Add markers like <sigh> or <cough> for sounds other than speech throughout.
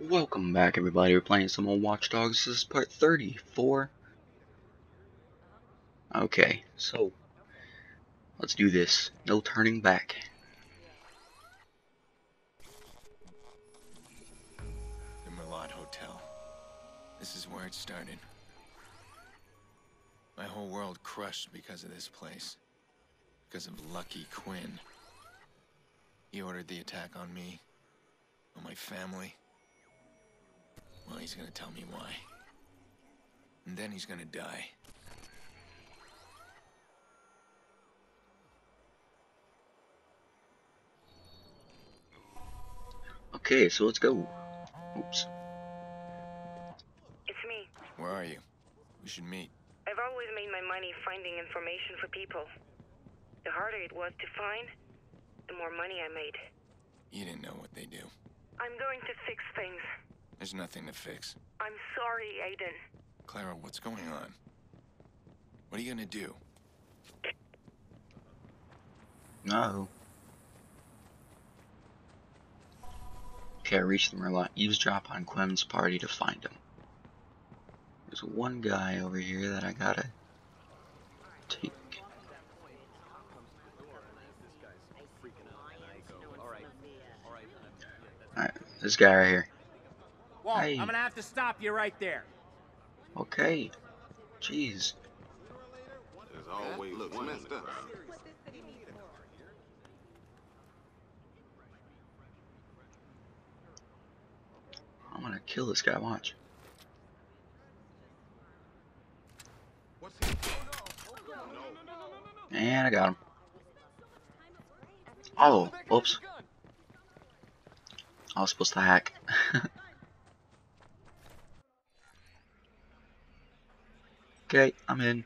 Welcome back everybody, we're playing some more Watch Dogs, this is part 34. Okay, so, let's do this, no turning back. The Merlaut Hotel. This is where it started. My whole world crushed because of this place. Because of Lucky Quinn. He ordered the attack on me, on my family. Well, he's gonna tell me why. And then he's gonna die. Okay, so let's go. Oops. It's me. Where are you? We should meet. I've always made my money finding information for people. The harder it was to find, the more money I made. You didn't know what they do. I'm going to fix things. There's nothing to fix. I'm sorry, Aiden. Clara, what's going on? What are you gonna do? No. Okay, I reached the Merlaut. Eavesdrop on Quinn's party to find him. There's one guy over here that I gotta take. Alright, this guy right here. Walt, Hey. I'm gonna have to stop you right there. Okay. Jeez. There's always looks one messed up. I'm gonna kill this guy, watch. And I got him. Oh, oops. I was supposed to hack. <laughs> okay, I'm in.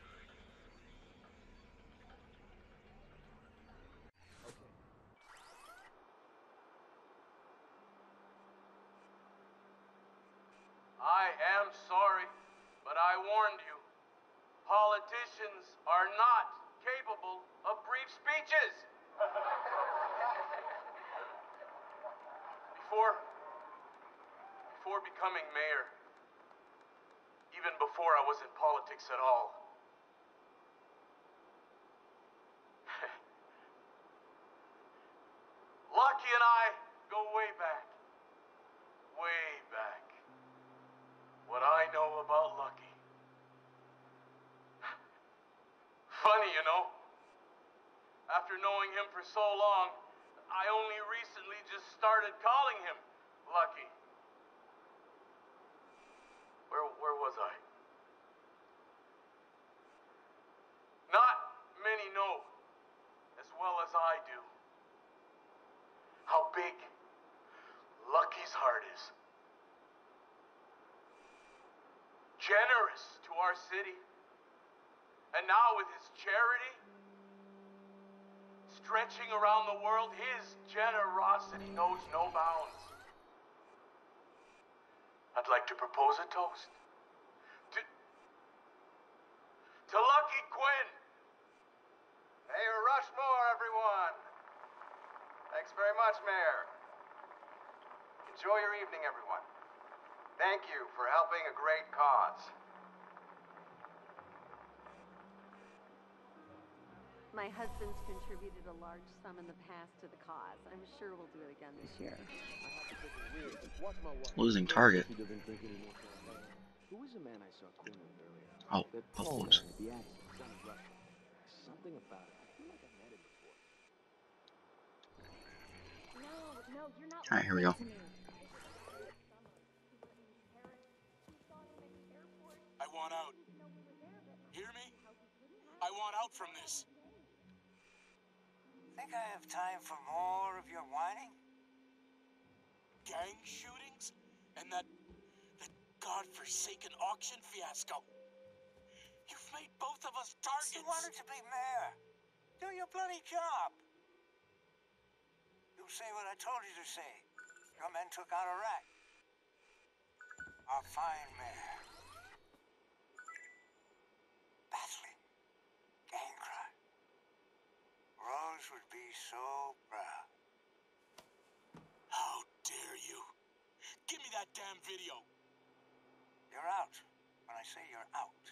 I am sorry, but I warned you. Politicians are not capable of brief speeches. <laughs> before before becoming mayor, even before I was in politics at all, <laughs> Lucky and I go way back. Way back. What I know about Lucky. <laughs> Funny, you know. After knowing him for so long, I only recently just started calling him Lucky. Where where was I? Not many know as well as I do how big Lucky's heart is. Generous to our city. And now with his charity stretching around the world, his generosity knows no bounds. I'd like to propose a toast to to Lucky Quinn. Mayor Rushmore, everyone. Thanks very much, Mayor. Enjoy your evening, everyone. Thank you for helping a great cause. My husband's contributed a large sum in the past to the cause. I'm sure we'll do it again this year. Losing target. Who was the man I saw Quinn with earlier? Oh, That tall whoops. man with the accent. Something about it. I feel like I've met him before. No, no, you're not. Alright, here we go. Want out. Hear me? I want out from this. Think I have time for more of your whining? Gang shootings and that that godforsaken auction fiasco. You've made both of us targets. You wanted to be mayor. Do your bloody job. You say what I told you to say. Your men took out a rat. Our fine mayor. Battling. Gang. Rose would be so proud. How dare you? Give me that damn video. You're out when I say you're out.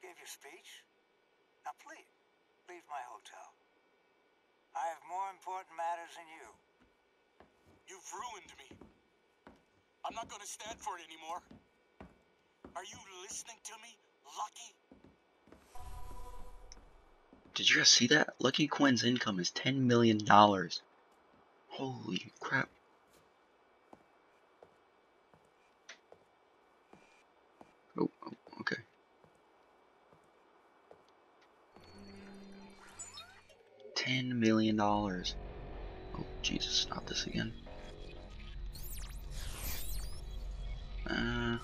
Gave your speech. Now please, leave my hotel. I have more important matters than you. You've ruined me. I'm not gonna stand for it anymore. Are you listening to me, Lucky? Did you guys see that? Lucky Quinn's income is $10 million. Holy crap. Oh, oh, okay. $10 million. Oh, Jesus, not this again. Uh,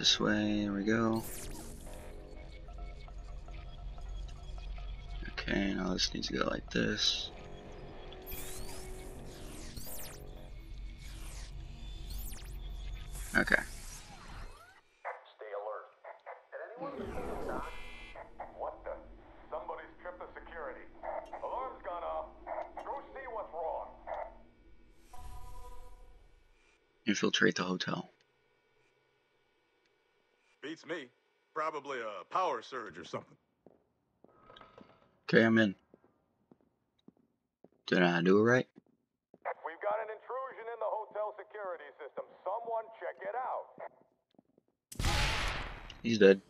this way, there we go. Okay, now this needs to go like this. Okay. Stay alert. Did anyone see the Doc? What the? Somebody's tripped the security. Alarm's gone off. Go see what's wrong. Infiltrate the hotel. Beats me. Probably a power surge or something. Okay, I'm in. Did I do it right? We've got an intrusion in the hotel security system. Someone check it out. He's dead.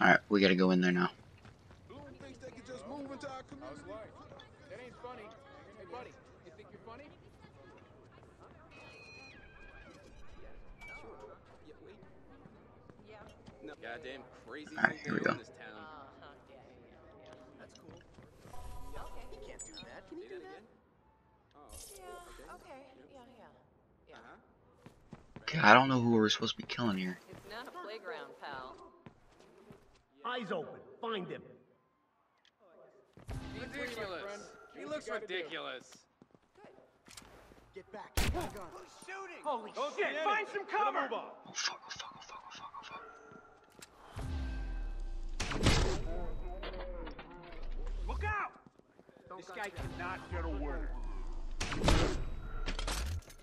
Alright, we gotta go in there now. Blume thinks they can just move into our community. That ain't funny. Hey, buddy, you think you're funny? No. Goddamn crazy Alright, things here we go. in this town. Yeah, yeah, yeah. That's cool. Okay. You can't do that. Can you Say do that that? again? Oh. Yeah, okay, yeah, yeah. Uh-huh. Okay, I don't know who we're supposed to be killing here. It's not a playground, pal. Eyes open. Find him. Ridiculous. He looks ridiculous. Get back. Who's shooting? Holy shit! Find some cover. Oh fuck, oh fuck, Look out! This guy cannot get away.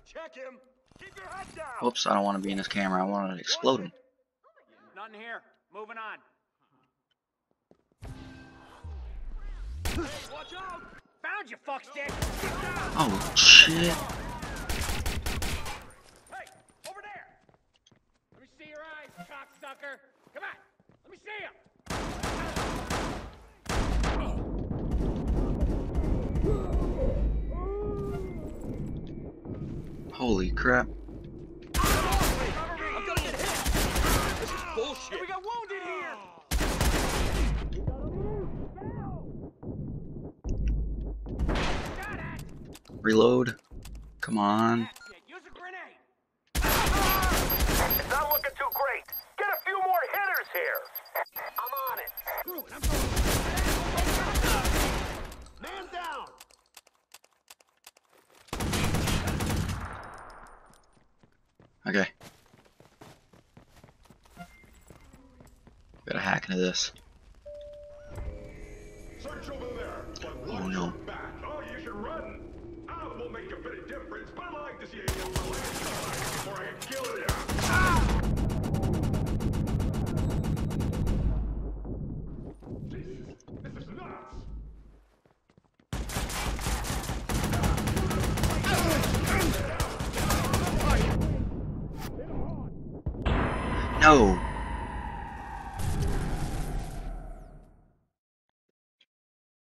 Check him. Keep your head down. Whoops, I don't want to be in this camera. I want to explode him. Nothing here. Moving on. Watch out. Found you, fuckstick! Get down! Oh shit. Hey, over there! Let me see your eyes, cocksucker! Come on! Let me see them! Got crap. Reload. Come on. Use a grenade! It's not looking too great. Get a few more hitters here. I'm on it. Man down. Okay. Gotta hack into this. Oh, Search over there. But Oh, no. your No.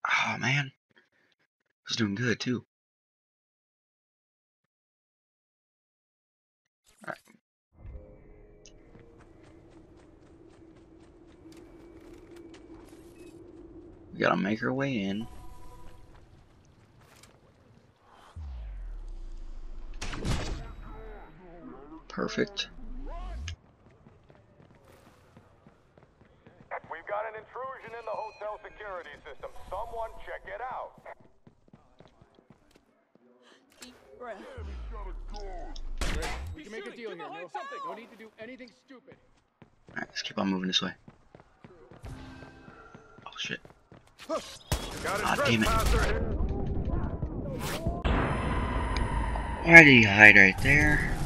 Oh man. I was doing good too. Alright. We gotta make our way in. Perfect. We've got an intrusion in the hotel security system. Someone check it out. Deep breath. We can make a deal here. No, no need to do anything stupid. Alright, let's keep on moving this way. Oh shit. Ah, damn it. Why did he hide right there?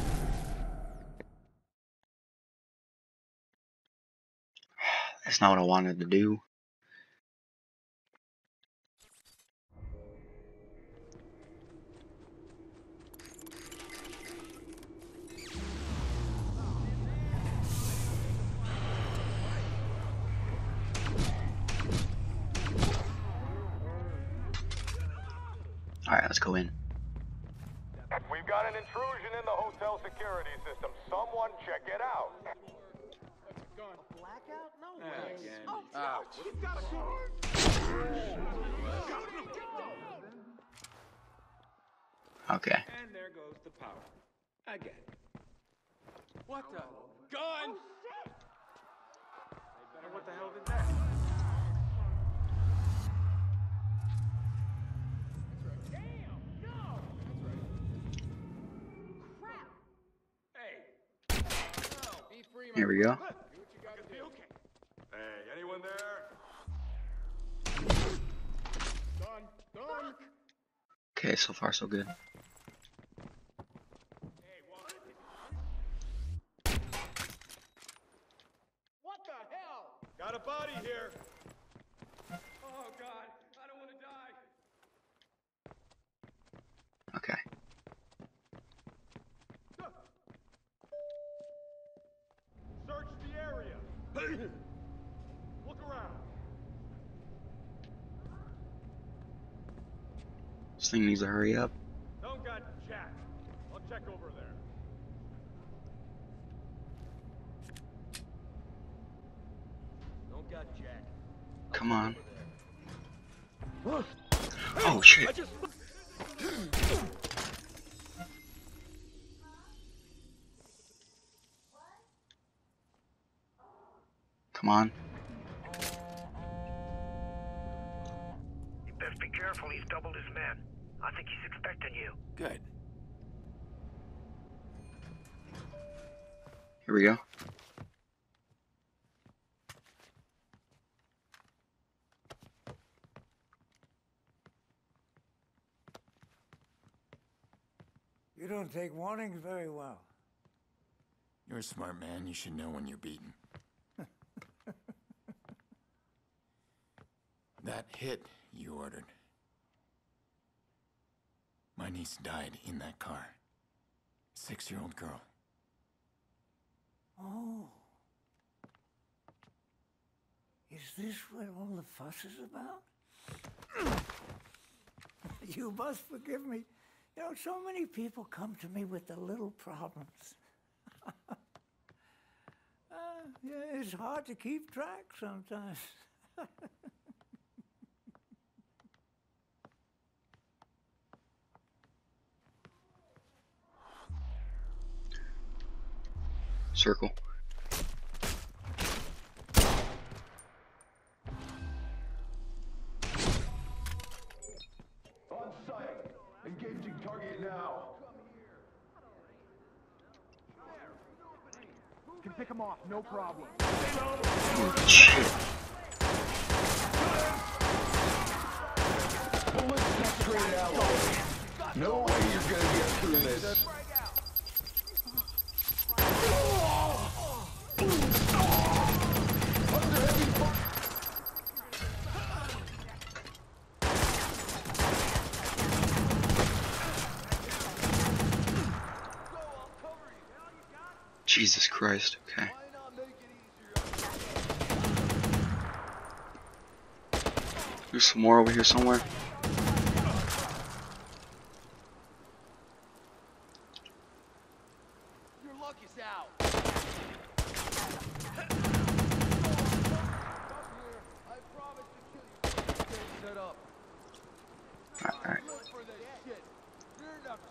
<sighs> That's not what I wanted to do. Alright, let's go in. We've got an intrusion in the hotel security system. Someone check it out. Blackout? No way. again. Oh, Ouch. you've got a Okay. And there goes the power. Again. What the? Oh, Gun! And what the hell did that? Here we go. Hey, anyone there? Okay, so far so good. Needs to hurry up. Don't got jack. I'll check over there. Don't got Jack. <gasps> Oh, Come on. Oh shit. Come on. You best be careful, he's doubled his men. I think he's expecting you. Good. Here we go. You don't take warnings very well. You're a smart man. You should know when you're beaten. <laughs> that hit you ordered. My niece died in that car. Six-year-old girl. Oh. Is this what all the fuss is about? <laughs> you must forgive me. You know, so many people come to me with the little problems. <laughs> uh, yeah, it's hard to keep track sometimes. <laughs> Circle. On site. Engaging target now. Can pick him off, no problem. Oh shit. No way you're gonna get through this. Jesus Christ. Okay. There's some more over here somewhere. Your luck is out. I promise to kill you. Stay set up. Alright. Look for that shit. You're not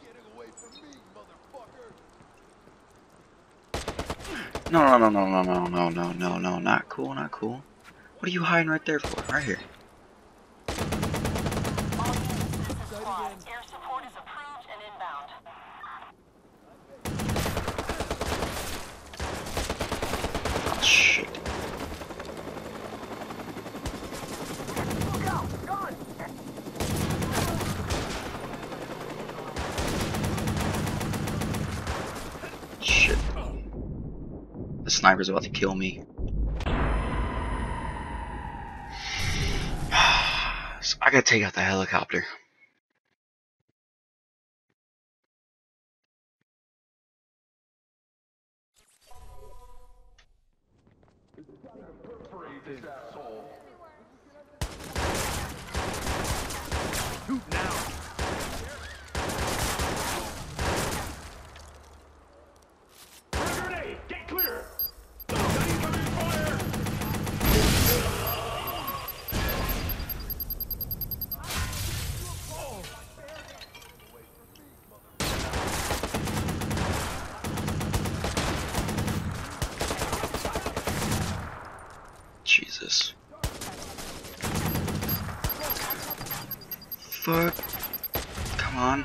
getting away from me, motherfucker. No, no, no, no, no, no, no, no, no, not cool, not cool. What are you hiding right there for? Right here. Air support is approved and inbound. Oh, shit. Look out! Gun! Sniper's about to kill me. <sighs> So I gotta take out the helicopter. Shoot now. Grenade! Get clear! Incoming fire! Jesus. Fuck. Come on.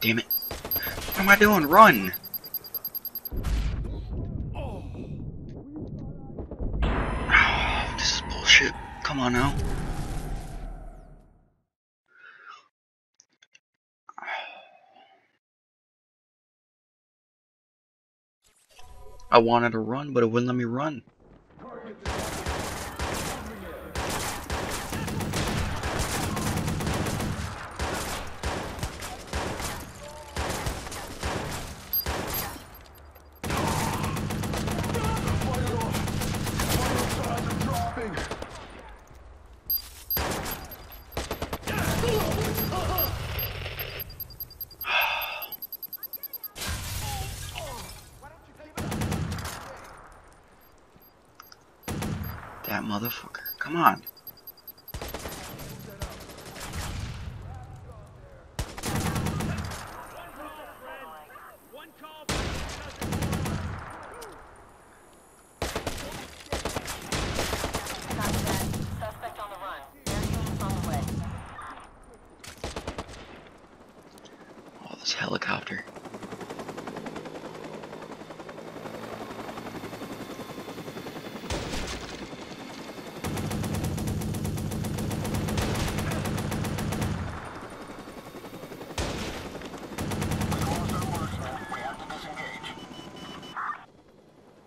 Damn it. What am I doing? Run! this is bullshit. Come on now. I wanted to run, but it wouldn't let me run. This helicopter.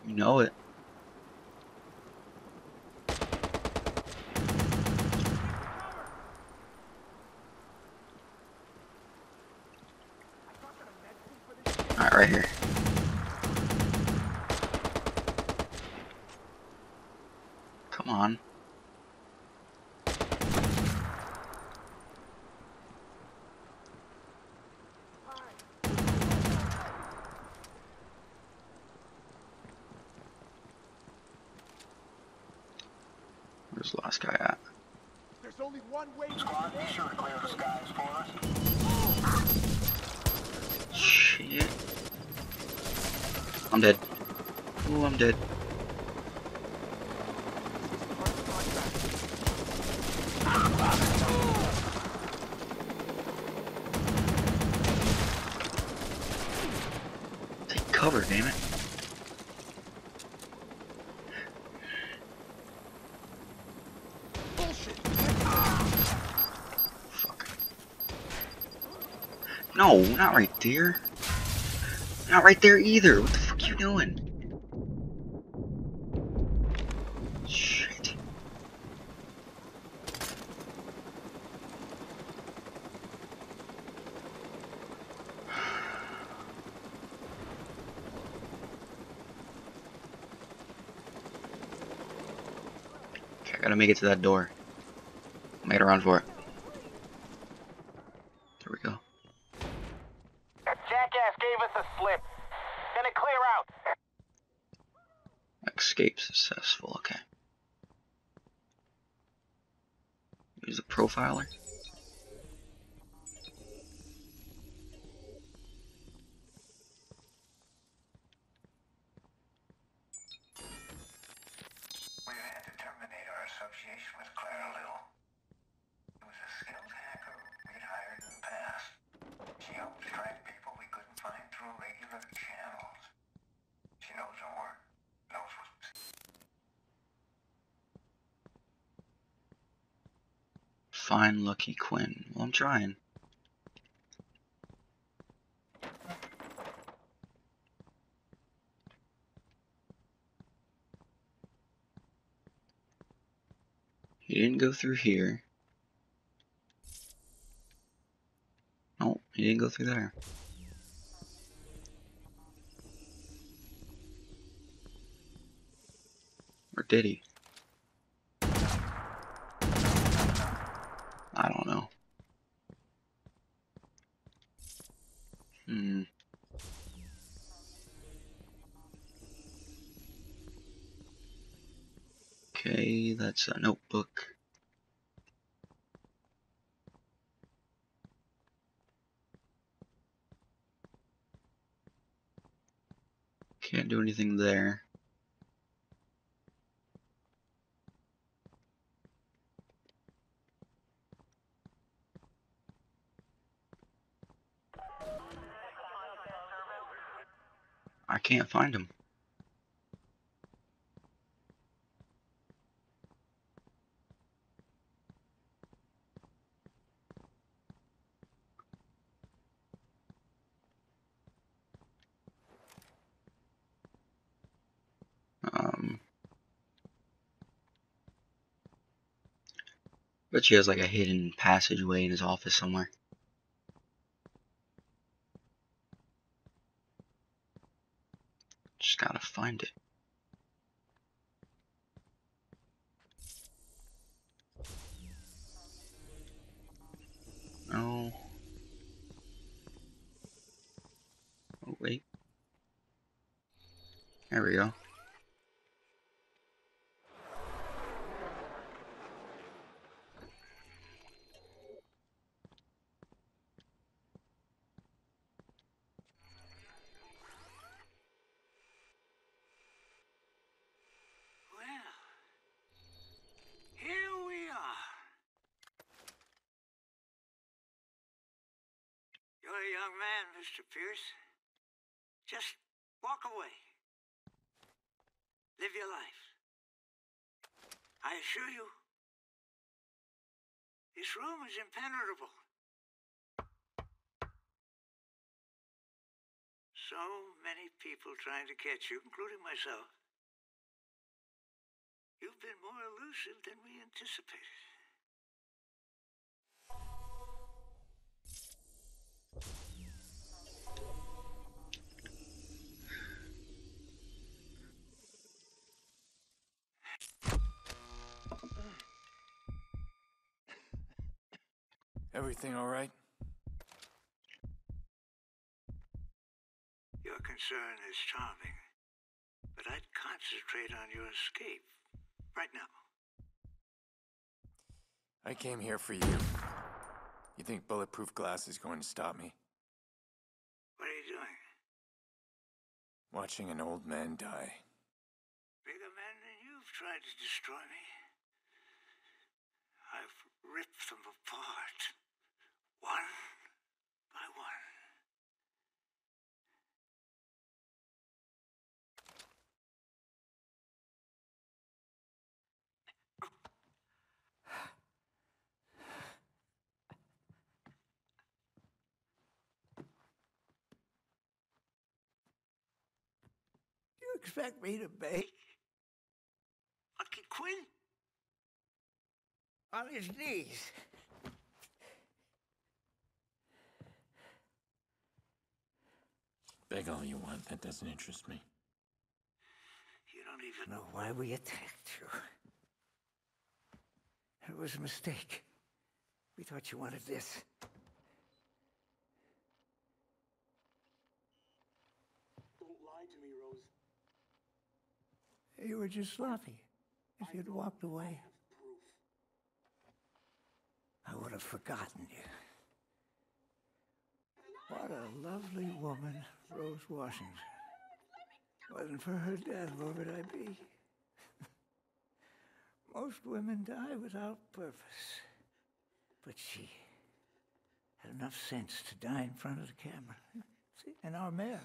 You know it. Alright, right here. Come on. Where's the last guy at? There's only one way to Squad, be sure to clear the skies for us. Shit. I'm dead. Oh, I'm dead. Take cover, damn it. Fuck. No, not right there. Not right there either. What the fuck you doing? Shit. <sighs> I gotta make it to that door. Made a run for it. There we go. Jackass gave us a slip. Gonna clear out. Escape successful, okay. Use the profiler. Quinn. Well, I'm trying. He didn't go through here. Oh, he didn't go through there. Or did he? That's a notebook. Can't do anything there. I can't find him. But she has like a hidden passageway in his office somewhere. Just gotta find it. No. Oh, wait. There we go. Well, here we are. You're a young man, Mr. Pearce. Just walk away. Live your life. I assure you, this room is impenetrable. So many people trying to catch you, including myself. You've been more elusive than we anticipated. Everything all right? Your concern is charming, but I'd concentrate on your escape right now. I came here for you. You think bulletproof glass is going to stop me? What are you doing? Watching an old man die. Bigger men than you've tried to destroy me. I've ripped them apart, one by one. You expect me to beg? Lucky Quinn? On his knees. Beg all you want, that doesn't interest me. You don't even know why we attacked you. It was a mistake. We thought you wanted this. Don't lie to me, Rose. You were just sloppy. If you'd walked away, I would have forgotten you. What a lovely woman Rose Washington. Wasn't for her death, where would I be? <laughs> Most women die without purpose. But she had enough sense to die in front of the camera. See, and our mayor,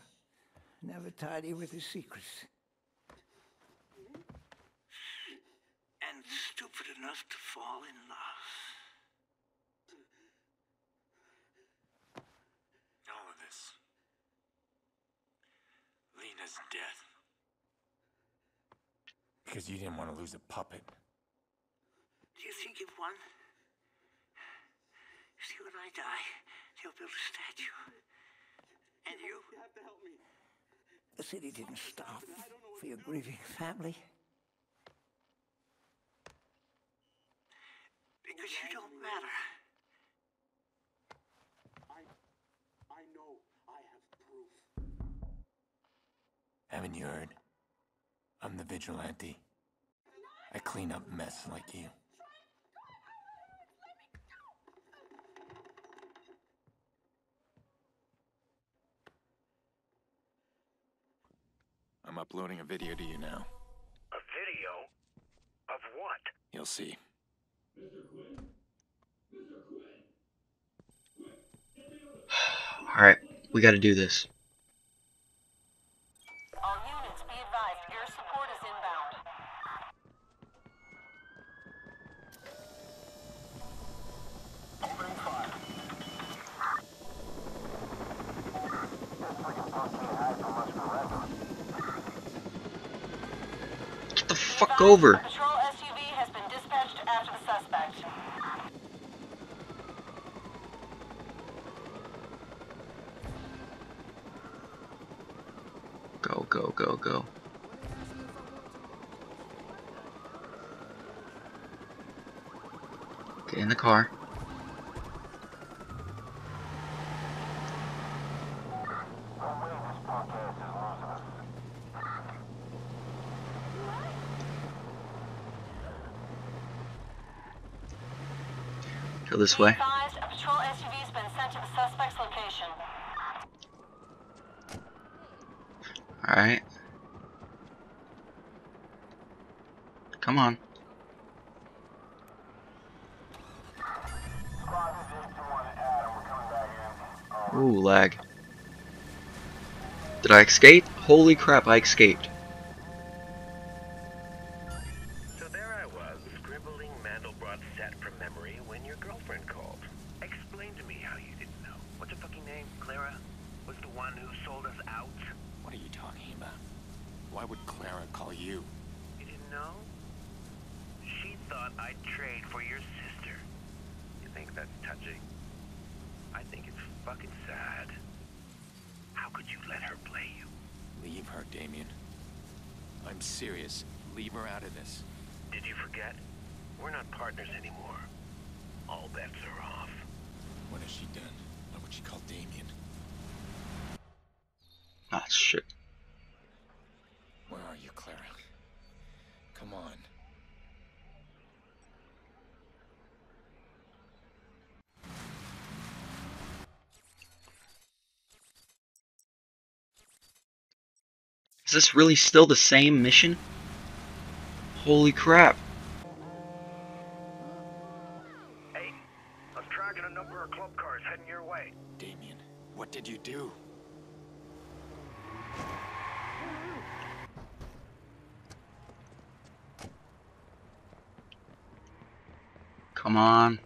never tidy with his secrets. Stupid enough to fall in love. All of this. Lena's death. Because you didn't want to lose a puppet. Do you think you've won? See, when I die, they'll build a statue. And you? You have to help me. The city didn't stop for your grieving family. Because you don't matter. I, I know I have proof. Haven't you heard? I'm the vigilante. I clean up mess like you. I'm uploading a video to you now. A video? Of what? You'll see. <sighs> Alright, we gotta do this. All units be advised, air support is inbound. Get the fuck over! A patrol SUV has been dispatched after the suspect. Go, go, go. Get in the car. Go this way. Escape? Holy crap, I escaped. So there I was, scribbling Mandelbrot set from memory when your girlfriend called. Explain to me how you didn't know. What's her fucking name? Clara? Was the one who sold us out? What are you talking about? Why would Clara call you? You didn't know? She thought I'd trade for your sister. You think that's touching? I think it's fucking sad. How could you let her play you? Leave her, Damien. I'm serious. Leave her out of this. Did you forget? We're not partners anymore. All bets are off. What has she done? Not what she called Damien. Ah, shit. Where are you, Clara? Come on. Is this really still the same mission? Holy crap. Hey, I'm tracking a number of club cars heading your way. Damien, what did you do? Come on.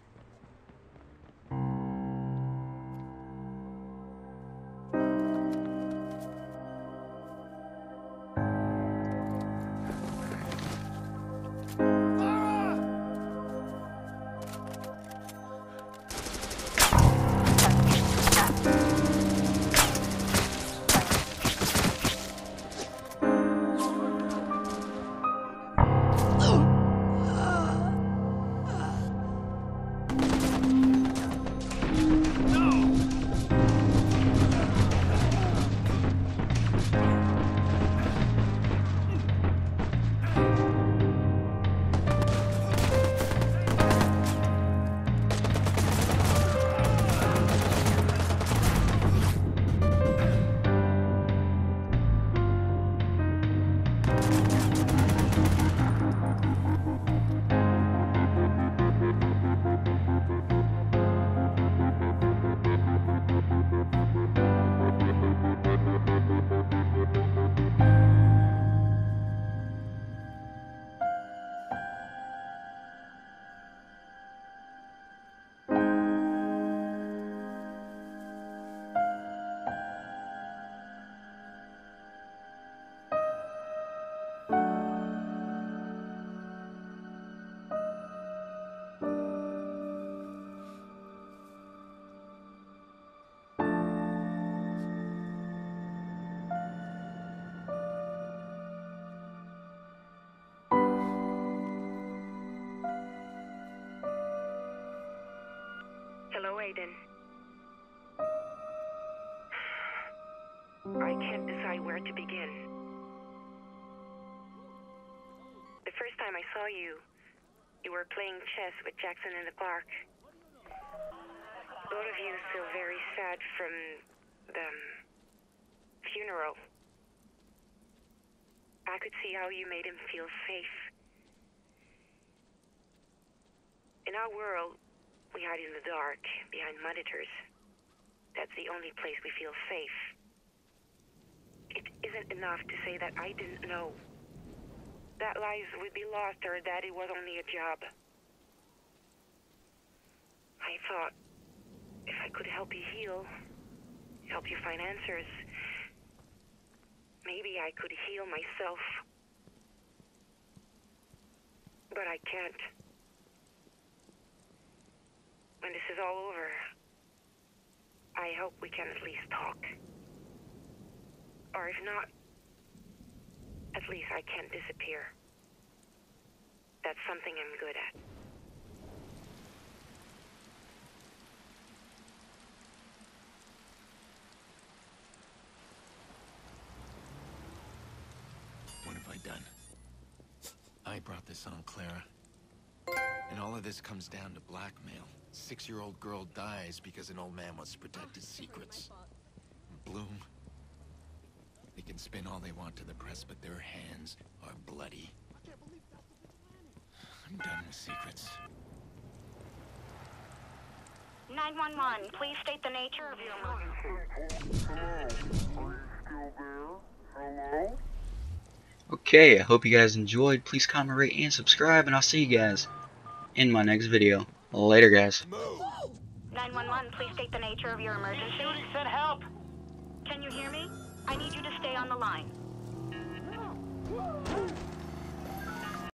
Aiden. I can't decide where to begin. The first time I saw you, you were playing chess with Jackson in the park. Both of you still very sad from the funeral. I could see how you made him feel safe. In our world, we hide in the dark, behind monitors. That's the only place we feel safe. It isn't enough to say that I didn't know. That lives would be lost or that it was only a job. I thought if I could help you heal, help you find answers, maybe I could heal myself. But I can't. When this is all over, I hope we can at least talk. Or if not, at least I can't disappear. That's something I'm good at. What have I done? I brought this on Clara. And all of this comes down to blackmail. Six-year-old girl dies because an old man wants to protect his secrets. Blume. They can spin all they want to the press, but their hands are bloody. I'm done with secrets. 911, please state the nature of your emergency. Hello, are you still there? Hello? Okay, I hope you guys enjoyed. Please comment, rate, and subscribe, and I'll see you guys in my next video. Later, guys. 911, please state the nature of your emergency. Shooting said help. Can you hear me? I need you to stay on the line.